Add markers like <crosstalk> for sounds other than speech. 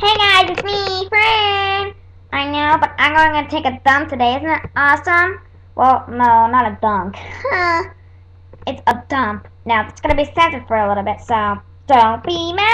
Hey guys, it's me, Fred. I know, but I'm going to take a dump today. Isn't it awesome? Well, no, not a dunk. <laughs> it's a dump. Now, it's going to be censored for a little bit, so don't be mad.